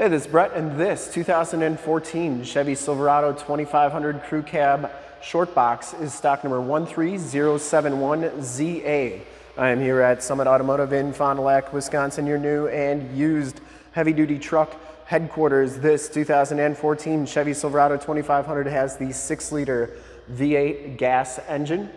Hey, this is Brett, and this 2014 Chevy Silverado 2500 Crew Cab Short Box is stock number 13071ZA. I am here at Summit Automotive in Fond du Lac, Wisconsin, your new and used heavy-duty truck headquarters. This 2014 Chevy Silverado 2500 has the 6-liter V8 gas engine.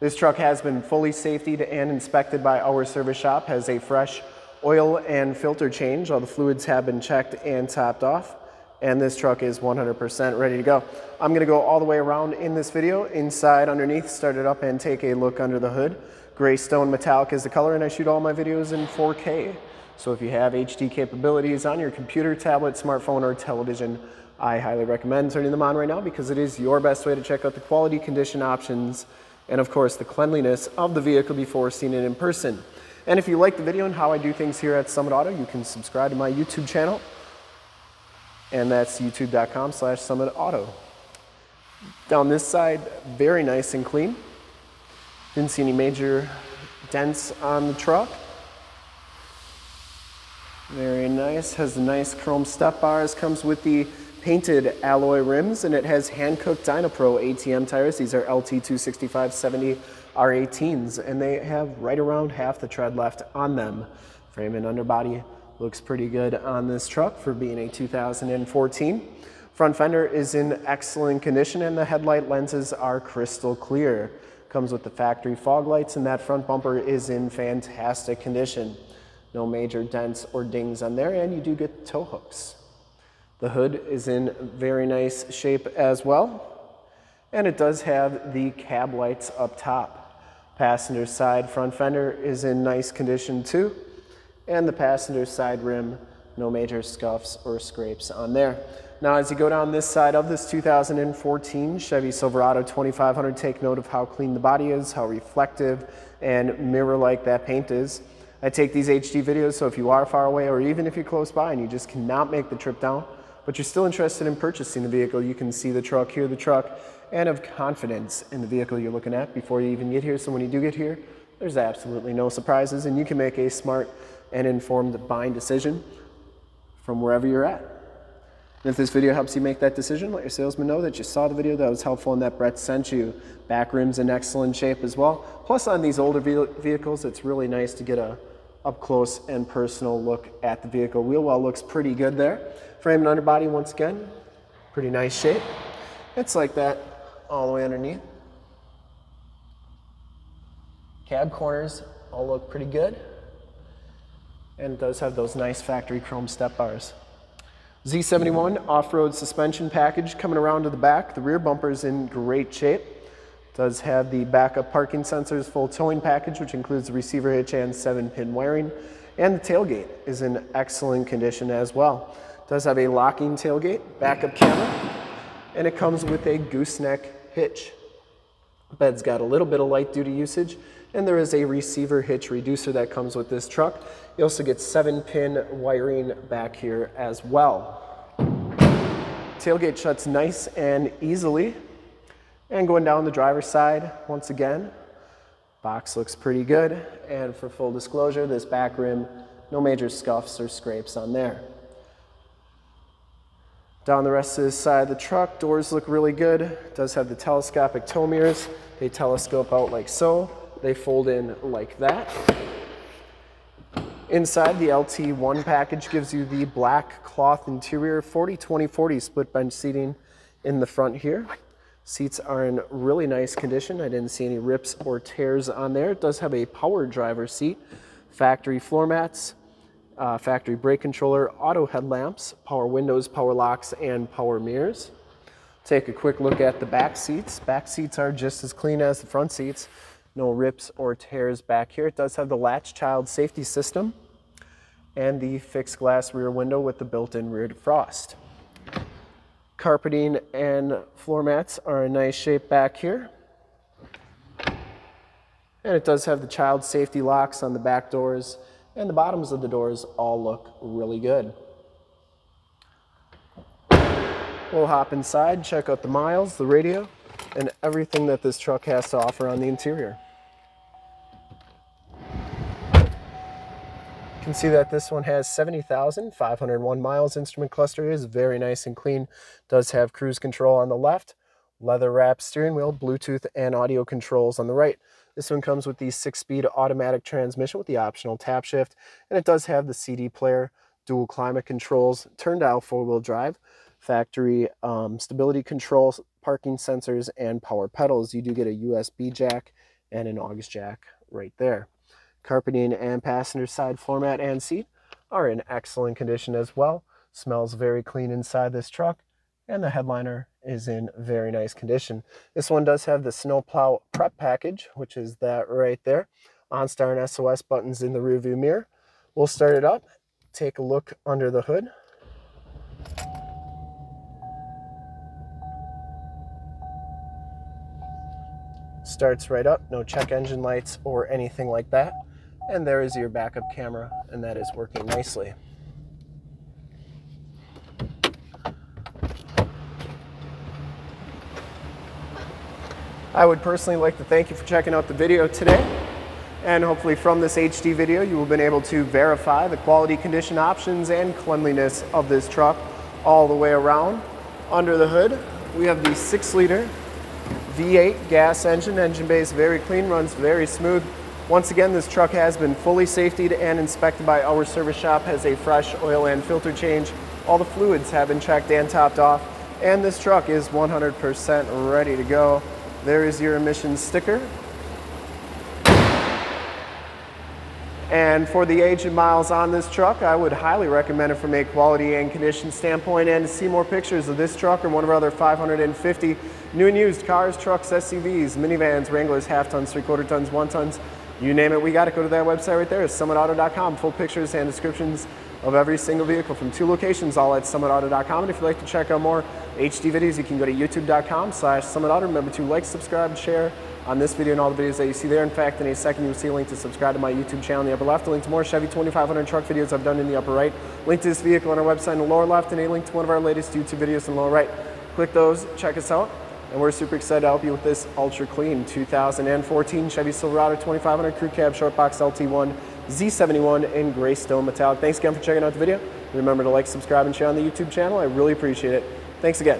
This truck has been fully safetied and inspected by our service shop, has a fresh oil and filter change. All the fluids have been checked and topped off. And this truck is 100% ready to go. I'm gonna go all the way around in this video, inside, underneath, start it up and take a look under the hood. Gray stone metallic is the color and I shoot all my videos in 4K. So if you have HD capabilities on your computer, tablet, smartphone, or television, I highly recommend turning them on right now because it is your best way to check out the quality condition options and of course the cleanliness of the vehicle before seeing it in person. And if you like the video and how I do things here at Summit Auto, you can subscribe to my YouTube channel. And that's youtube.com slash Summit Auto. Down this side, very nice and clean. Didn't see any major dents on the truck. Very nice, has the nice chrome step bars, comes with the painted alloy rims, and it has Hankook Dynapro ATM tires. These are LT265-70 R18s, and they have right around half the tread left on them. Frame and underbody looks pretty good on this truck for being a 2014. Front fender is in excellent condition and the headlight lenses are crystal clear. Comes with the factory fog lights and that front bumper is in fantastic condition. No major dents or dings on there and you do get tow hooks. The hood is in very nice shape as well. And it does have the cab lights up top. Passenger side front fender is in nice condition too. And the passenger side rim, no major scuffs or scrapes on there. Now as you go down this side of this 2014 Chevy Silverado 2500, take note of how clean the body is, how reflective and mirror-like that paint is. I take these HD videos, so if you are far away or even if you're close by and you just cannot make the trip down, but you're still interested in purchasing the vehicle, you can see the truck, hear the truck, and have confidence in the vehicle you're looking at before you even get here. So when you do get here, there's absolutely no surprises and you can make a smart and informed buying decision from wherever you're at. And if this video helps you make that decision, let your salesman know that you saw the video that was helpful and that Brett sent you. Back rims in excellent shape as well. Plus on these older vehicles, it's really nice to get a up close and personal look at the vehicle. Wheel well looks pretty good there. Frame and underbody, once again, pretty nice shape. It's like that all the way underneath. Cab corners all look pretty good. And it does have those nice factory chrome step bars. Z71 off-road suspension package coming around to the back. The rear bumper is in great shape. Does have the backup parking sensors, full towing package, which includes the receiver hitch and seven pin wiring. And the tailgate is in excellent condition as well. Does have a locking tailgate, backup camera, and it comes with a gooseneck hitch. Bed's got a little bit of light duty usage and there is a receiver hitch reducer that comes with this truck. You also get seven pin wiring back here as well. Tailgate shuts nice and easily. And going down the driver's side, once again, box looks pretty good. And for full disclosure, this back rim, no major scuffs or scrapes on there. Down the rest of this side of the truck, doors look really good. It does have the telescopic tow mirrors. They telescope out like so. They fold in like that. Inside, the LT1 package gives you the black cloth interior, 40-20-40 split bench seating in the front here. Seats are in really nice condition. I didn't see any rips or tears on there. It does have a power driver seat, factory floor mats, uh, factory brake controller, auto headlamps, power windows, power locks, and power mirrors. Take a quick look at the back seats. Back seats are just as clean as the front seats. No rips or tears back here. It does have the latch child safety system and the fixed glass rear window with the built-in rear defrost. Carpeting and floor mats are in nice shape back here. And it does have the child safety locks on the back doors and the bottoms of the doors all look really good. We'll hop inside, check out the miles, the radio, and everything that this truck has to offer on the interior. Can see that this one has 70,501 miles. Instrument cluster is very nice and clean. Does have cruise control on the left, leather wrapped steering wheel, Bluetooth and audio controls on the right. This one comes with the six-speed automatic transmission with the optional tap shift, and it does have the CD player, dual climate controls, turn dial four-wheel drive, factory um, stability controls, parking sensors, and power pedals. You do get a USB jack and an aux jack right there. Carpeting and passenger side floor mat and seat are in excellent condition as well. Smells very clean inside this truck and the headliner is in very nice condition. This one does have the snowplow prep package, which is that right there. OnStar and SOS buttons in the rearview mirror. We'll start it up, take a look under the hood. Starts right up, no check engine lights or anything like that. And there is your backup camera, and that is working nicely. I would personally like to thank you for checking out the video today. And hopefully from this HD video, you will have been able to verify the quality condition options and cleanliness of this truck all the way around. Under the hood, we have the six liter V8 gas engine. Engine bay is very clean, runs very smooth. Once again, this truck has been fully safetied and inspected by our service shop, has a fresh oil and filter change. All the fluids have been checked and topped off, and this truck is 100% ready to go. There is your emissions sticker. And for the age and miles on this truck, I would highly recommend it from a quality and condition standpoint. And to see more pictures of this truck and one of our other 550 new and used cars, trucks, SUVs, minivans, Wranglers, half tons, three quarter tons, one tons, you name it, we got to go to that website right there, summitauto.com. Full pictures and descriptions of every single vehicle from two locations, all at summitauto.com. And if you'd like to check out more HD videos, you can go to youtube.com slash summitauto. Remember to like, subscribe, share on this video and all the videos that you see there. In fact, in a second, you'll see a link to subscribe to my YouTube channel in the upper left, a link to more Chevy 2500 truck videos I've done in the upper right, link to this vehicle on our website in the lower left, and a link to one of our latest YouTube videos in the lower right. Click those, check us out. And we're super excited to help you with this ultra clean 2014 Chevy Silverado 2500 Crew Cab Short Box LT1 Z71 in gray stone metallic. Thanks again for checking out the video. Remember to like, subscribe, and share on the YouTube channel. I really appreciate it. Thanks again.